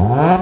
Oh,